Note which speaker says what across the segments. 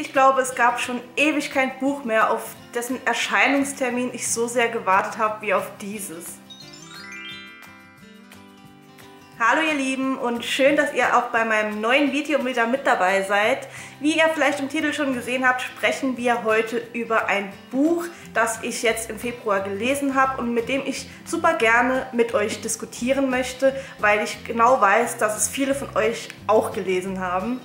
Speaker 1: Ich glaube, es gab schon ewig kein Buch mehr, auf dessen Erscheinungstermin ich so sehr gewartet habe wie auf dieses. Hallo ihr Lieben und schön, dass ihr auch bei meinem neuen Video wieder mit dabei seid. Wie ihr vielleicht im Titel schon gesehen habt, sprechen wir heute über ein Buch, das ich jetzt im Februar gelesen habe und mit dem ich super gerne mit euch diskutieren möchte, weil ich genau weiß, dass es viele von euch auch gelesen haben.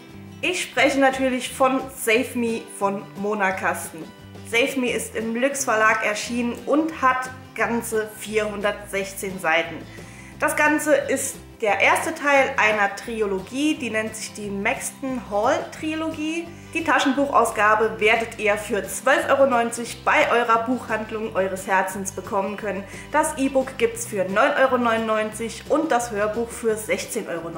Speaker 1: Ich spreche natürlich von Save Me von Mona Kasten. Save Me ist im Lüx Verlag erschienen und hat ganze 416 Seiten. Das Ganze ist der erste Teil einer Trilogie, die nennt sich die Maxton Hall Trilogie. Die Taschenbuchausgabe werdet ihr für 12,90 Euro bei eurer Buchhandlung eures Herzens bekommen können. Das E-Book gibt es für 9,99 Euro und das Hörbuch für 16,90 Euro.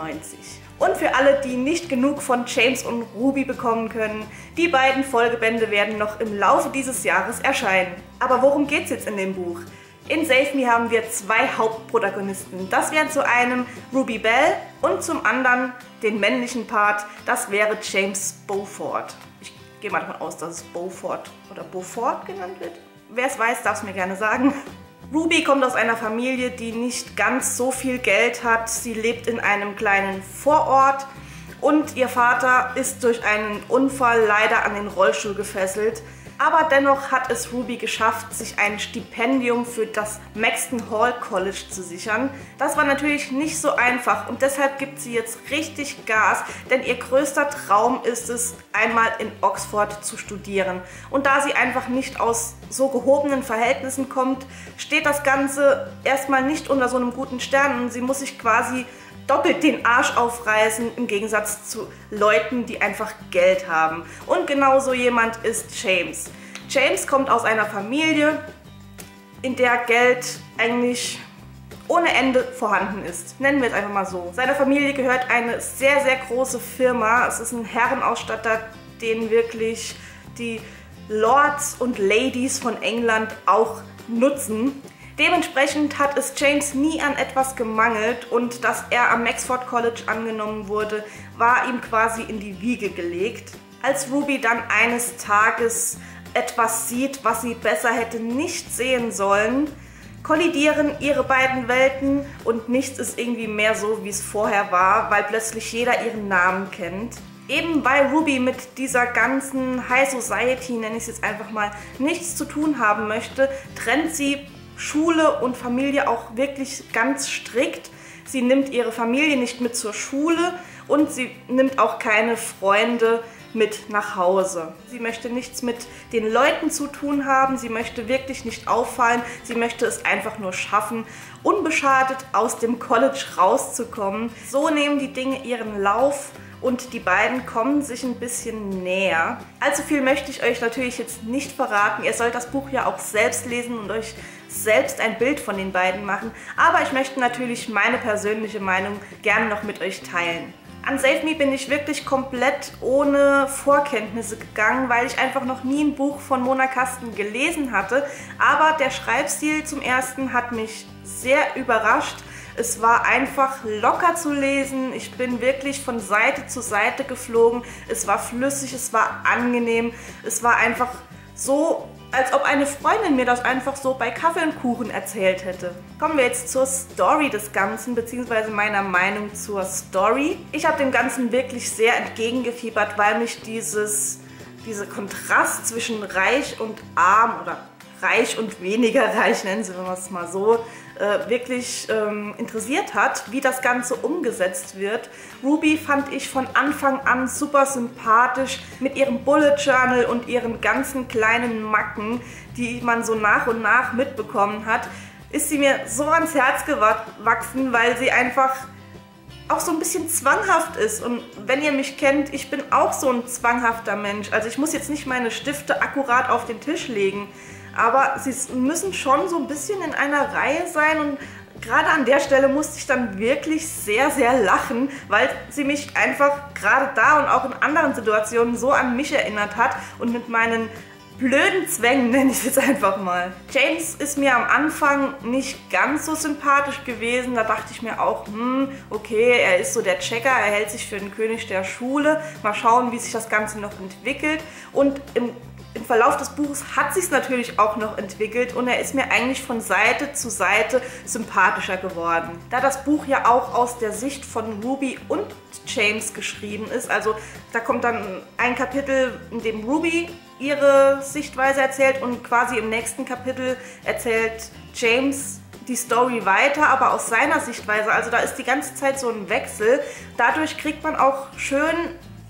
Speaker 1: Und für alle, die nicht genug von James und Ruby bekommen können, die beiden Folgebände werden noch im Laufe dieses Jahres erscheinen. Aber worum geht's jetzt in dem Buch? In Save Me haben wir zwei Hauptprotagonisten. Das wären zu einem Ruby Bell und zum anderen den männlichen Part, das wäre James Beaufort. Ich gehe mal davon aus, dass es Beaufort oder Beaufort genannt wird. Wer es weiß, darf es mir gerne sagen. Ruby kommt aus einer Familie, die nicht ganz so viel Geld hat. Sie lebt in einem kleinen Vorort und ihr Vater ist durch einen Unfall leider an den Rollstuhl gefesselt. Aber dennoch hat es Ruby geschafft, sich ein Stipendium für das Maxton Hall College zu sichern. Das war natürlich nicht so einfach und deshalb gibt sie jetzt richtig Gas, denn ihr größter Traum ist es, einmal in Oxford zu studieren. Und da sie einfach nicht aus so gehobenen Verhältnissen kommt, steht das Ganze erstmal nicht unter so einem guten Stern und sie muss sich quasi doppelt den Arsch aufreißen im Gegensatz zu Leuten, die einfach Geld haben. Und genauso jemand ist James. James kommt aus einer Familie, in der Geld eigentlich ohne Ende vorhanden ist. Nennen wir es einfach mal so. Seiner Familie gehört eine sehr, sehr große Firma. Es ist ein Herrenausstatter, den wirklich die Lords und Ladies von England auch nutzen. Dementsprechend hat es James nie an etwas gemangelt und dass er am Maxford College angenommen wurde, war ihm quasi in die Wiege gelegt. Als Ruby dann eines Tages etwas sieht, was sie besser hätte nicht sehen sollen, kollidieren ihre beiden Welten und nichts ist irgendwie mehr so, wie es vorher war, weil plötzlich jeder ihren Namen kennt. Eben weil Ruby mit dieser ganzen High Society, nenne ich es jetzt einfach mal, nichts zu tun haben möchte, trennt sie Schule und Familie auch wirklich ganz strikt. Sie nimmt ihre Familie nicht mit zur Schule und sie nimmt auch keine Freunde mit nach Hause. Sie möchte nichts mit den Leuten zu tun haben, sie möchte wirklich nicht auffallen, sie möchte es einfach nur schaffen, unbeschadet aus dem College rauszukommen. So nehmen die Dinge ihren Lauf und die beiden kommen sich ein bisschen näher. Allzu viel möchte ich euch natürlich jetzt nicht verraten. Ihr sollt das Buch ja auch selbst lesen und euch selbst ein Bild von den beiden machen. Aber ich möchte natürlich meine persönliche Meinung gerne noch mit euch teilen. An Save Me bin ich wirklich komplett ohne Vorkenntnisse gegangen, weil ich einfach noch nie ein Buch von Mona Kasten gelesen hatte. Aber der Schreibstil zum ersten hat mich sehr überrascht. Es war einfach locker zu lesen. Ich bin wirklich von Seite zu Seite geflogen. Es war flüssig, es war angenehm. Es war einfach so, als ob eine Freundin mir das einfach so bei Kaffee und Kuchen erzählt hätte. Kommen wir jetzt zur Story des Ganzen, beziehungsweise meiner Meinung zur Story. Ich habe dem Ganzen wirklich sehr entgegengefiebert, weil mich dieses, dieser Kontrast zwischen reich und arm oder reich und weniger reich, nennen Sie es mal so, äh, wirklich ähm, interessiert hat, wie das Ganze umgesetzt wird. Ruby fand ich von Anfang an super sympathisch mit ihrem Bullet Journal und ihren ganzen kleinen Macken, die man so nach und nach mitbekommen hat, ist sie mir so ans Herz gewachsen, weil sie einfach auch so ein bisschen zwanghaft ist. Und wenn ihr mich kennt, ich bin auch so ein zwanghafter Mensch. Also ich muss jetzt nicht meine Stifte akkurat auf den Tisch legen aber sie müssen schon so ein bisschen in einer Reihe sein und gerade an der Stelle musste ich dann wirklich sehr, sehr lachen, weil sie mich einfach gerade da und auch in anderen Situationen so an mich erinnert hat und mit meinen blöden Zwängen, nenne ich es jetzt einfach mal. James ist mir am Anfang nicht ganz so sympathisch gewesen. Da dachte ich mir auch, hm, okay, er ist so der Checker, er hält sich für den König der Schule. Mal schauen, wie sich das Ganze noch entwickelt. Und im im Verlauf des Buches hat sich es natürlich auch noch entwickelt und er ist mir eigentlich von Seite zu Seite sympathischer geworden. Da das Buch ja auch aus der Sicht von Ruby und James geschrieben ist, also da kommt dann ein Kapitel, in dem Ruby ihre Sichtweise erzählt und quasi im nächsten Kapitel erzählt James die Story weiter, aber aus seiner Sichtweise. Also da ist die ganze Zeit so ein Wechsel. Dadurch kriegt man auch schön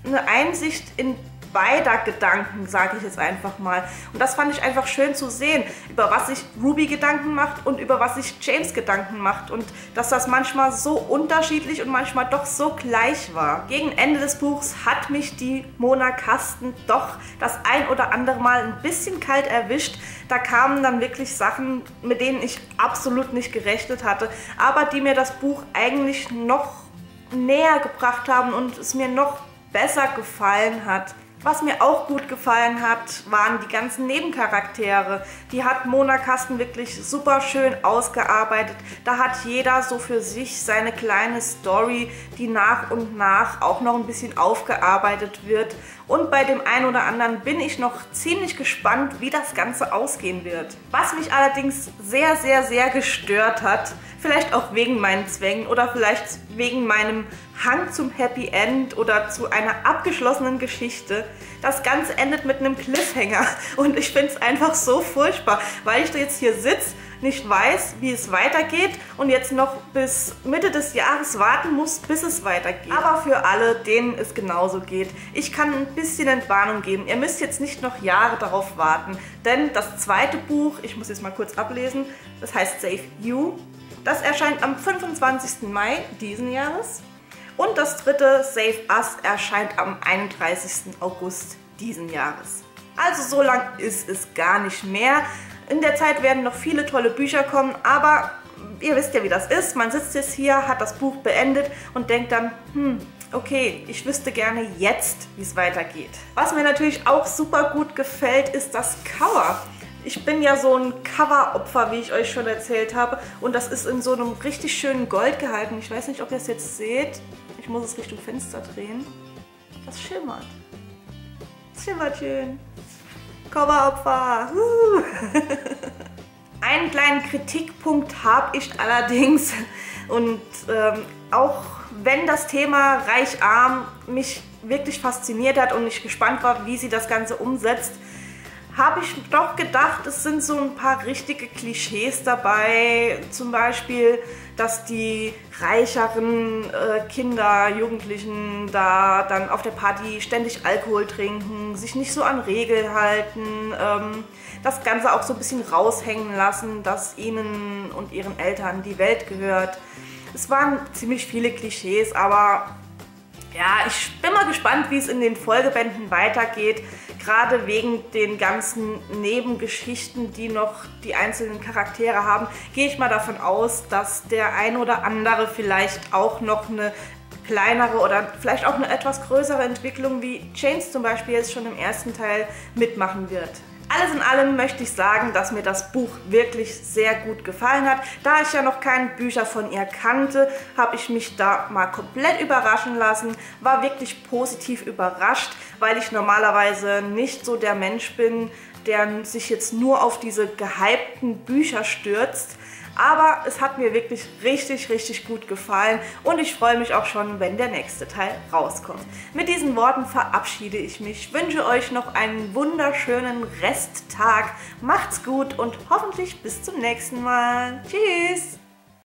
Speaker 1: eine Einsicht in beider Gedanken, sage ich jetzt einfach mal. Und das fand ich einfach schön zu sehen, über was sich Ruby Gedanken macht und über was sich James Gedanken macht. Und dass das manchmal so unterschiedlich und manchmal doch so gleich war. Gegen Ende des Buchs hat mich die Mona Kasten doch das ein oder andere Mal ein bisschen kalt erwischt. Da kamen dann wirklich Sachen, mit denen ich absolut nicht gerechnet hatte, aber die mir das Buch eigentlich noch näher gebracht haben und es mir noch besser gefallen hat. Was mir auch gut gefallen hat, waren die ganzen Nebencharaktere. Die hat Mona Kasten wirklich super schön ausgearbeitet. Da hat jeder so für sich seine kleine Story, die nach und nach auch noch ein bisschen aufgearbeitet wird. Und bei dem einen oder anderen bin ich noch ziemlich gespannt, wie das Ganze ausgehen wird. Was mich allerdings sehr, sehr, sehr gestört hat, vielleicht auch wegen meinen Zwängen oder vielleicht wegen meinem Hang zum Happy End oder zu einer abgeschlossenen Geschichte. Das Ganze endet mit einem Cliffhanger und ich finde es einfach so furchtbar, weil ich jetzt hier sitze, nicht weiß, wie es weitergeht und jetzt noch bis Mitte des Jahres warten muss, bis es weitergeht. Aber für alle, denen es genauso geht, ich kann ein bisschen Entwarnung geben. Ihr müsst jetzt nicht noch Jahre darauf warten, denn das zweite Buch, ich muss jetzt mal kurz ablesen, das heißt Save You, das erscheint am 25. Mai diesen Jahres. Und das dritte, Save Us, erscheint am 31. August diesen Jahres. Also so lang ist es gar nicht mehr. In der Zeit werden noch viele tolle Bücher kommen, aber ihr wisst ja, wie das ist. Man sitzt jetzt hier, hat das Buch beendet und denkt dann, hm, okay, ich wüsste gerne jetzt, wie es weitergeht. Was mir natürlich auch super gut gefällt, ist das Cover. Ich bin ja so ein Cover-Opfer, wie ich euch schon erzählt habe. Und das ist in so einem richtig schönen Gold gehalten. Ich weiß nicht, ob ihr es jetzt seht. Ich muss es Richtung Fenster drehen. Das schimmert. Das schimmert schön. Cover-Opfer. Einen kleinen Kritikpunkt habe ich allerdings. Und ähm, auch wenn das Thema Reich-Arm mich wirklich fasziniert hat und ich gespannt war, wie sie das Ganze umsetzt, habe ich doch gedacht, es sind so ein paar richtige Klischees dabei. Zum Beispiel, dass die reicheren äh, Kinder, Jugendlichen da dann auf der Party ständig Alkohol trinken, sich nicht so an Regeln halten, ähm, das Ganze auch so ein bisschen raushängen lassen, dass ihnen und ihren Eltern die Welt gehört. Es waren ziemlich viele Klischees, aber ja, ich bin mal gespannt, wie es in den Folgebänden weitergeht gerade wegen den ganzen Nebengeschichten, die noch die einzelnen Charaktere haben, gehe ich mal davon aus, dass der ein oder andere vielleicht auch noch eine kleinere oder vielleicht auch eine etwas größere Entwicklung wie Chains zum Beispiel jetzt schon im ersten Teil mitmachen wird. Alles in allem möchte ich sagen, dass mir das Buch wirklich sehr gut gefallen hat. Da ich ja noch keine Bücher von ihr kannte, habe ich mich da mal komplett überraschen lassen, war wirklich positiv überrascht, weil ich normalerweise nicht so der Mensch bin, der sich jetzt nur auf diese gehypten Bücher stürzt. Aber es hat mir wirklich richtig, richtig gut gefallen und ich freue mich auch schon, wenn der nächste Teil rauskommt. Mit diesen Worten verabschiede ich mich, wünsche euch noch einen wunderschönen Resttag. Macht's gut und hoffentlich bis zum nächsten Mal. Tschüss!